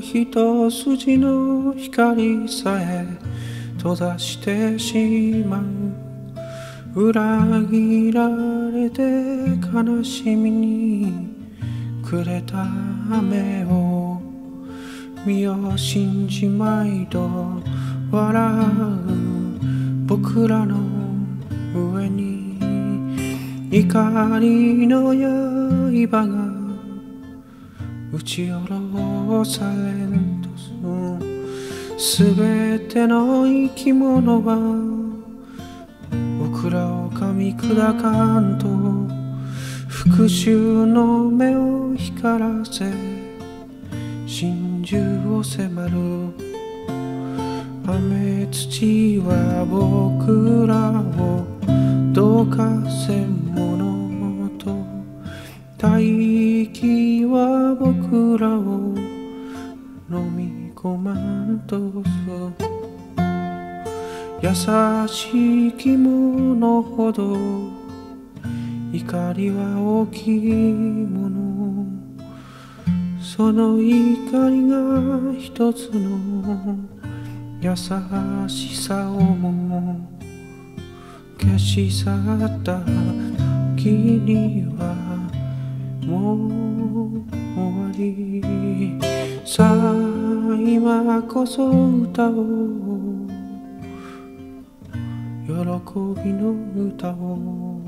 一筋の光さえ閉ざしてしまう。裏切られて悲しみにくれた雨を身を信じまいと笑う。僕らの上に怒りの刃が打ち下ろされんとすすべての生き物は僕らを噛み砕かんと復讐の目を光らせ真珠を迫る。雨土は僕らをどかせ物と。大気は僕らを飲み込まんとす優しき者ほど怒りは大きいもの。その怒りが一つの優しさをも消し去った。時にはもう終わり。さあ今こそ歌おう。喜びの歌を。